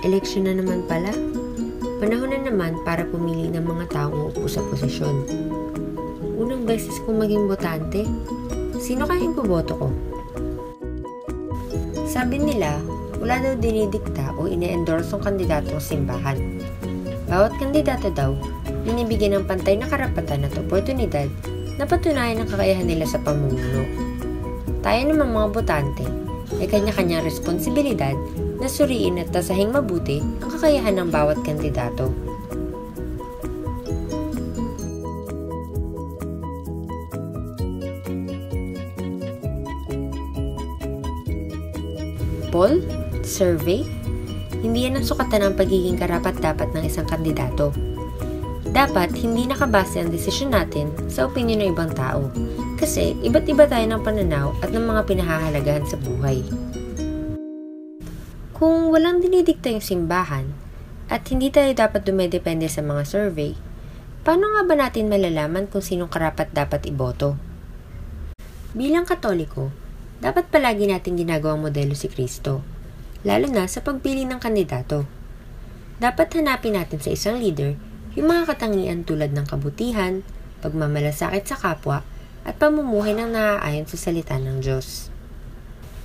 Eleksyon na naman pala. Panahon na naman para pumili ng mga taong uupo sa posisyon. Unang beses kong maging botante. Sino kaya yung boboto ko? Sabi nila, wala daw dinidikta o ine-endorse ang kandidato ng simbahan. Bawat kandidato daw, binibigyan ng pantay na karapatan at oportunidad na patunayan ang kakayahan nila sa pamumuno. Tayo naman mga botante, ay kanya-kanyang responsibilidad na suriin at tasahing mabuti ang kakayahan ng bawat kandidato. Poll? Survey? Hindi yan ang sukatan ng pagiging karapat-dapat ng isang kandidato. Dapat hindi nakabase ang desisyon natin sa opinion ng ibang tao kasi iba't iba tayo ng pananaw at ng mga pinahahalagahan sa buhay. Kung walang dinidikta yung simbahan at hindi tayo dapat dumedepende sa mga survey, paano nga ba natin malalaman kung sinong karapat dapat iboto? Bilang katoliko, dapat palagi natin ginagawang modelo si Kristo, lalo na sa pagpili ng kandidato. Dapat hanapin natin sa isang leader yung mga katangian tulad ng kabutihan, pagmamalasakit sa kapwa, at pamumuhay ng naaayon sa salita ng Diyos.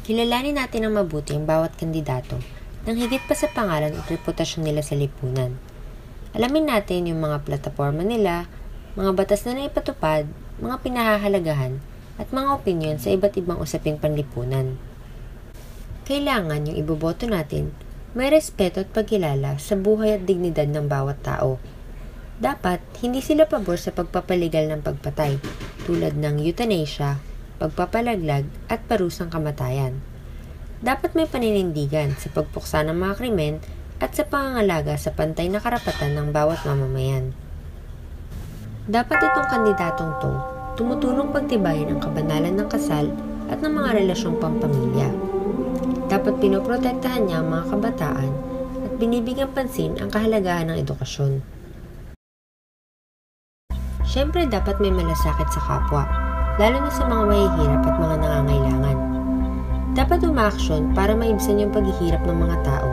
Kilalanin natin ang mabuti ang bawat kandidato nang higit pa sa pangalan at reputasyon nila sa lipunan. Alamin natin yung mga plataforma nila, mga batas na naipatupad, mga pinahahalagahan, at mga opinion sa iba't ibang usaping panlipunan. Kailangan yung iboboto natin may respeto at pagkilala sa buhay at dignidad ng bawat tao. Dapat, hindi sila pabor sa pagpapaligal ng pagpatay, tulad ng euthanasia, pagpapalaglag at parusang kamatayan. Dapat may paninindigan sa pagpuksa ng mga krimen at sa pangangalaga sa pantay na karapatan ng bawat mamamayan. Dapat itong kandidatong to tumutulong pagtibayin ang kabanalan ng kasal at ng mga relasyong pampamilya. Dapat pinoprotektahan niya ang mga kabataan at binibigyan pansin ang kahalagahan ng edukasyon. Siyempre dapat may malasakit sa kapwa, lalo na sa mga mahihirap at mga nangangailangan. Dapat umaaksyon para maibsan yung paghihirap ng mga tao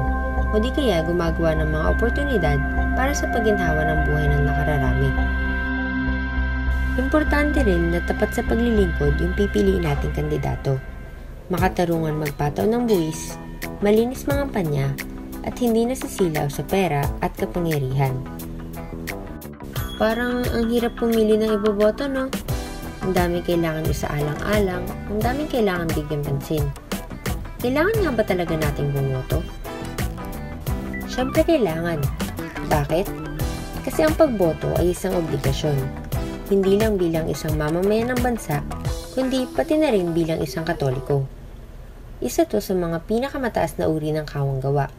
o di kaya gumagawa ng mga oportunidad para sa paginhawa ng buhay ng nakararami. Importante rin na tapat sa paglilingkod yung pipiliin nating kandidato. Makatarungan magpataw ng buwis, malinis mga panya, at hindi nasisilaw sa pera at kapangyarihan. Parang ang hirap pumili ng iboboto, no? Ang dami kailangan isaalang-alang, ang dami kailangan bigyan pansin. Kailangan nga ba talaga nating bumoto? Siyempre kailangan. Bakit? Kasi ang pagboto ay isang obligasyon hindi lang bilang isang mamamayan ng bansa, kundi pati na rin bilang isang katoliko. Isa to sa mga pinakamataas na uri ng kawang gawa.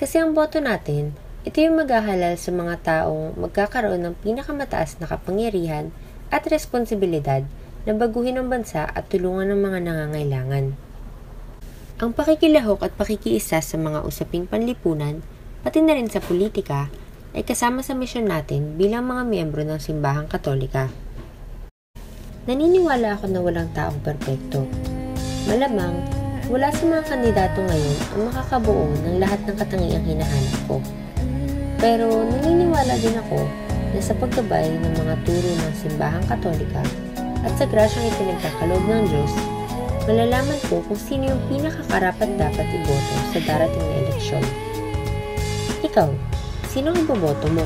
Kasi ang boto natin, ito yung maghahalal sa mga taong magkakaroon ng pinakamataas na kapangyarihan at responsibilidad na baguhin ang bansa at tulungan ng mga nangangailangan. Ang pakikilahok at pakikiisa sa mga usaping panlipunan, pati na rin sa politika, ay kasama sa misyon natin bilang mga miyembro ng simbahang katolika. Naniniwala ako na walang taong perpekto. Malamang, wala sa mga kandidato ngayon ang makakabuo ng lahat ng katangiang hinahanap ko. Pero naniniwala din ako na sa pagkabay ng mga turo ng simbahang katolika at sa grasyang ipinagkakalob ng Diyos, malalaman ko kung sino yung pinakakarapat dapat iboto sa darating na eleksyon. Ikaw, Sino ang boboto mo?